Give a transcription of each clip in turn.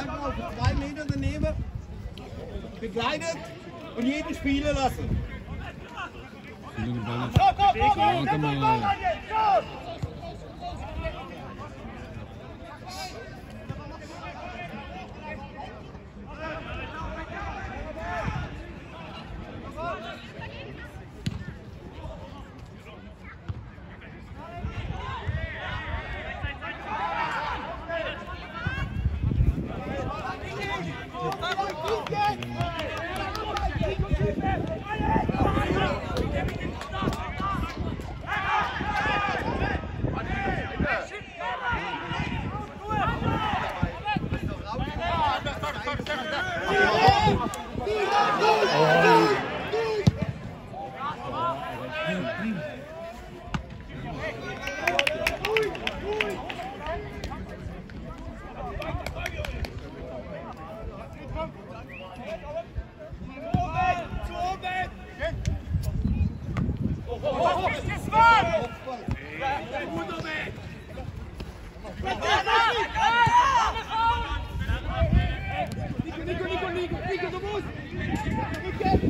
Herrenlauf zwei Meter daneben, begleitet und jeden spielen lassen. Wieder den Mundo, man! Igor, Igor, vamos! Eu quero!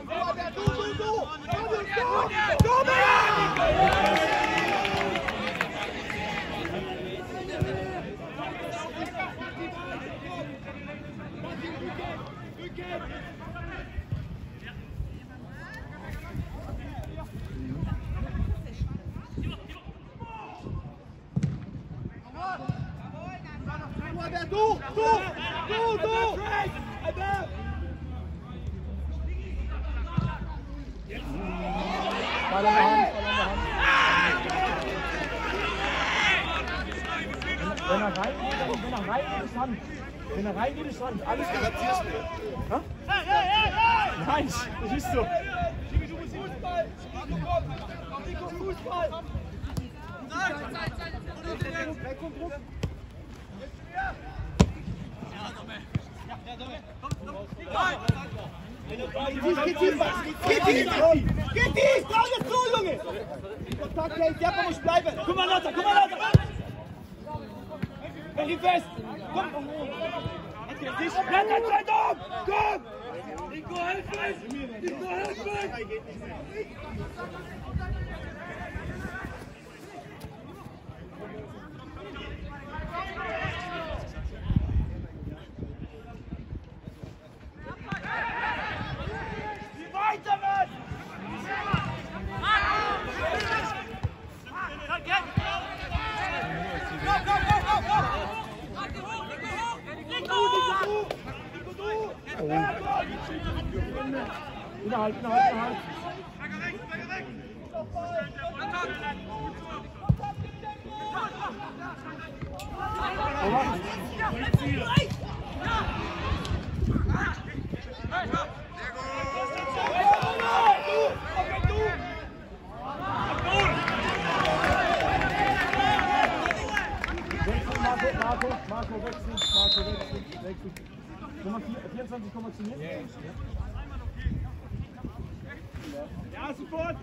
Du, du, du! Du, du! Wenn er reingeht, wenn er reingeht, ist Hand. Wenn er reingeht, ist Hand. Alles du? Hä? Nein, das ist so. Fußball! Nico, Fußball! Geh tief, geh tief, Max! Geh tief, Maxi! Geh tief! Trau dir zu, Junge! Kontakt hält, Jepper muss bleiben! Guck mal, Lotta, guck mal, Lotta! Mach ihn fest! Komm! Dich, Blätter, Zeit um! Komm! Nico, helf mich! Nico, helf mich! Oh. Innerhalb, innerhalb, innerhalb. Marco, Marco, wechseln, Marco, wechseln, wechseln. 24,4 Ja, sofort!